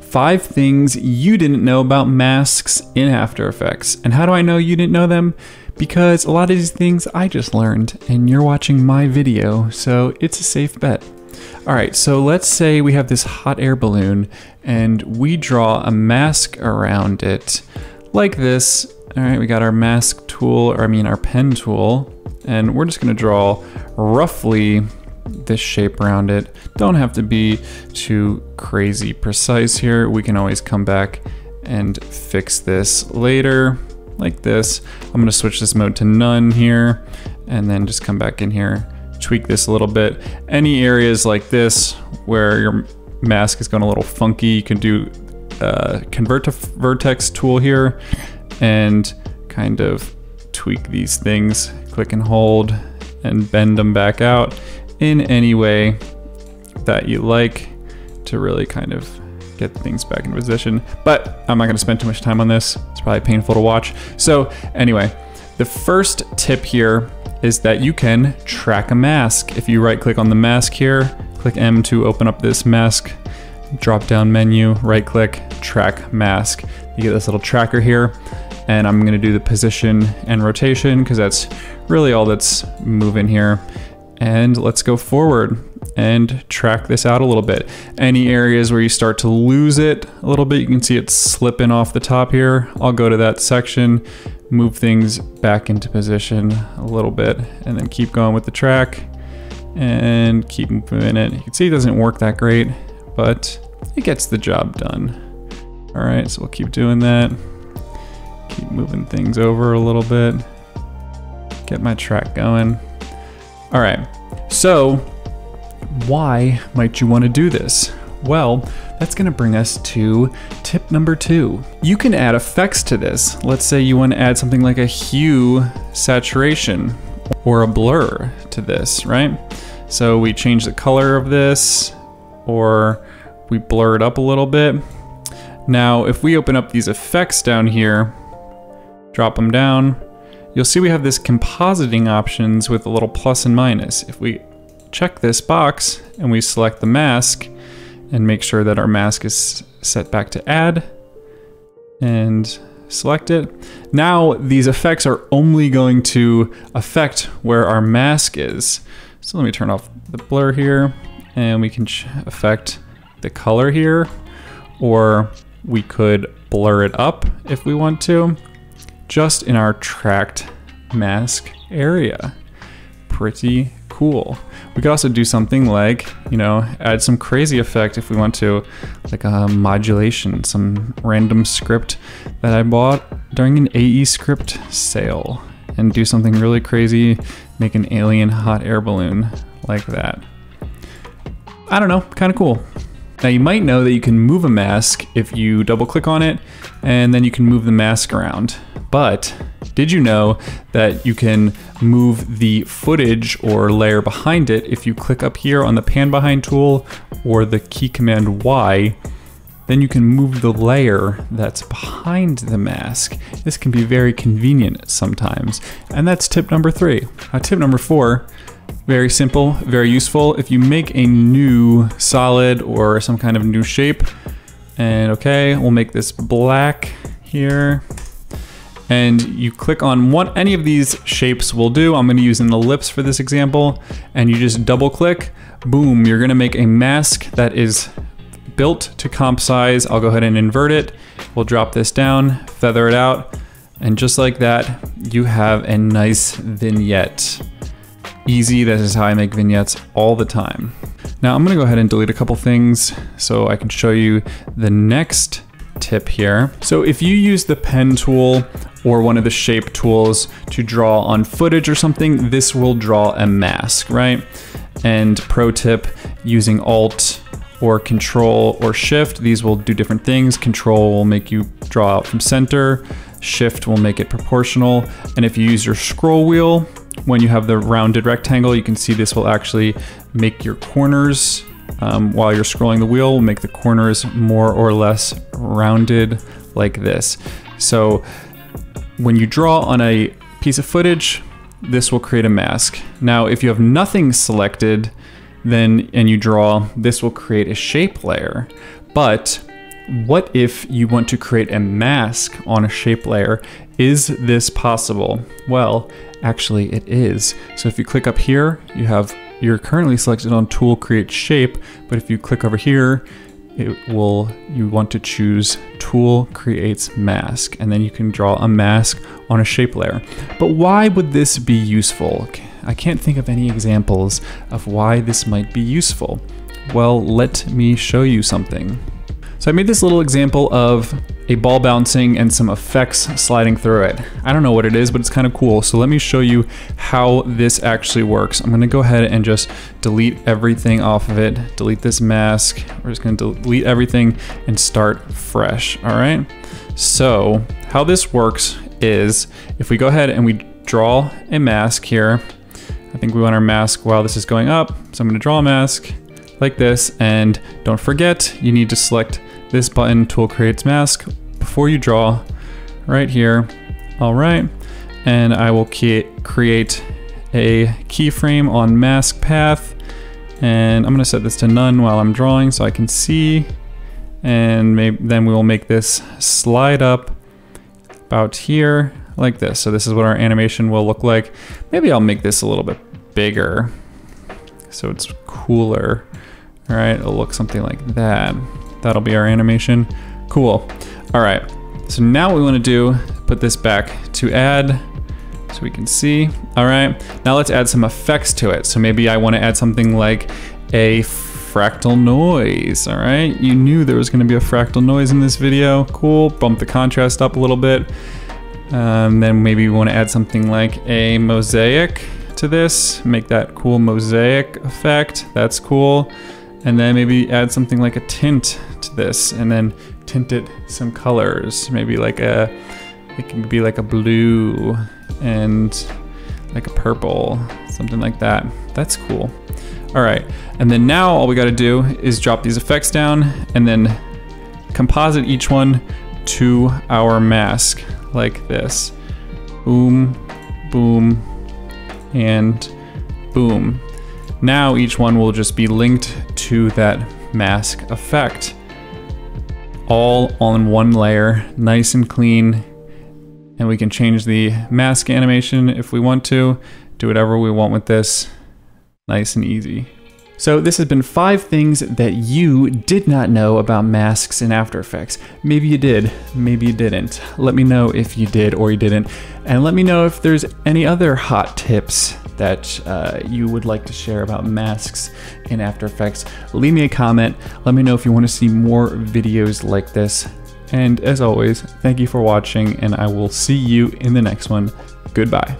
Five things you didn't know about masks in After Effects. And how do I know you didn't know them? Because a lot of these things I just learned and you're watching my video, so it's a safe bet. All right, so let's say we have this hot air balloon and we draw a mask around it like this. All right, we got our mask tool, or I mean our pen tool, and we're just gonna draw roughly this shape around it. Don't have to be too crazy precise here. We can always come back and fix this later like this. I'm gonna switch this mode to none here and then just come back in here, tweak this a little bit. Any areas like this where your mask is going a little funky, you can do uh, convert to vertex tool here and kind of tweak these things, click and hold and bend them back out in any way that you like to really kind of get things back in position. But I'm not gonna spend too much time on this. It's probably painful to watch. So anyway, the first tip here is that you can track a mask. If you right click on the mask here, click M to open up this mask drop down menu, right click, track mask. You get this little tracker here and I'm gonna do the position and rotation because that's really all that's moving here. And let's go forward and track this out a little bit. Any areas where you start to lose it a little bit, you can see it slipping off the top here. I'll go to that section, move things back into position a little bit, and then keep going with the track and keep moving it. You can see it doesn't work that great, but it gets the job done. All right, so we'll keep doing that. Keep moving things over a little bit. Get my track going. All right, so why might you want to do this? Well, that's going to bring us to tip number two. You can add effects to this. Let's say you want to add something like a hue saturation or a blur to this, right? So we change the color of this or we blur it up a little bit. Now, if we open up these effects down here, drop them down, you'll see we have this compositing options with a little plus and minus. If we check this box and we select the mask and make sure that our mask is set back to add and select it. Now these effects are only going to affect where our mask is. So let me turn off the blur here and we can affect the color here or we could blur it up if we want to just in our tracked mask area. Pretty cool. We could also do something like, you know, add some crazy effect if we want to, like a modulation, some random script that I bought during an AE script sale and do something really crazy, make an alien hot air balloon like that. I don't know, kind of cool. Now you might know that you can move a mask if you double click on it and then you can move the mask around. But did you know that you can move the footage or layer behind it if you click up here on the pan behind tool or the key command Y, then you can move the layer that's behind the mask. This can be very convenient sometimes. And that's tip number three. Now tip number four very simple, very useful. If you make a new solid or some kind of new shape, and okay, we'll make this black here. And you click on what any of these shapes will do. I'm gonna use an ellipse for this example. And you just double click, boom, you're gonna make a mask that is built to comp size. I'll go ahead and invert it. We'll drop this down, feather it out. And just like that, you have a nice vignette easy. This is how I make vignettes all the time. Now I'm gonna go ahead and delete a couple things so I can show you the next tip here. So if you use the pen tool or one of the shape tools to draw on footage or something, this will draw a mask, right? And pro tip, using Alt or Control or Shift, these will do different things. Control will make you draw out from center, Shift will make it proportional, and if you use your scroll wheel, when you have the rounded rectangle, you can see this will actually make your corners, um, while you're scrolling the wheel, make the corners more or less rounded like this. So when you draw on a piece of footage, this will create a mask. Now, if you have nothing selected, then and you draw, this will create a shape layer. But what if you want to create a mask on a shape layer? Is this possible? Well, actually it is. So if you click up here, you have, you're currently selected on tool create shape, but if you click over here, it will, you want to choose tool creates mask, and then you can draw a mask on a shape layer. But why would this be useful? I can't think of any examples of why this might be useful. Well, let me show you something. So I made this little example of a ball bouncing and some effects sliding through it. I don't know what it is, but it's kind of cool. So let me show you how this actually works. I'm gonna go ahead and just delete everything off of it. Delete this mask. We're just gonna delete everything and start fresh, all right? So how this works is if we go ahead and we draw a mask here, I think we want our mask while this is going up. So I'm gonna draw a mask like this and don't forget you need to select this button tool creates mask before you draw right here. All right. And I will create a keyframe on mask path. And I'm gonna set this to none while I'm drawing so I can see. And maybe, then we will make this slide up about here like this. So this is what our animation will look like. Maybe I'll make this a little bit bigger so it's cooler. All right, it'll look something like that. That'll be our animation. Cool. All right, so now we wanna do, put this back to add so we can see. All right, now let's add some effects to it. So maybe I wanna add something like a fractal noise, all right? You knew there was gonna be a fractal noise in this video. Cool, bump the contrast up a little bit. Um, then maybe we wanna add something like a mosaic to this, make that cool mosaic effect. That's cool. And then maybe add something like a tint to this and then tint it some colors. Maybe like a, it can be like a blue and like a purple, something like that. That's cool. All right, and then now all we gotta do is drop these effects down and then composite each one to our mask like this. Boom, boom, and boom. Now each one will just be linked to that mask effect. All on one layer, nice and clean. And we can change the mask animation if we want to, do whatever we want with this, nice and easy. So this has been five things that you did not know about masks in After Effects. Maybe you did, maybe you didn't. Let me know if you did or you didn't. And let me know if there's any other hot tips that uh, you would like to share about masks in After Effects. Leave me a comment. Let me know if you want to see more videos like this. And as always, thank you for watching and I will see you in the next one. Goodbye.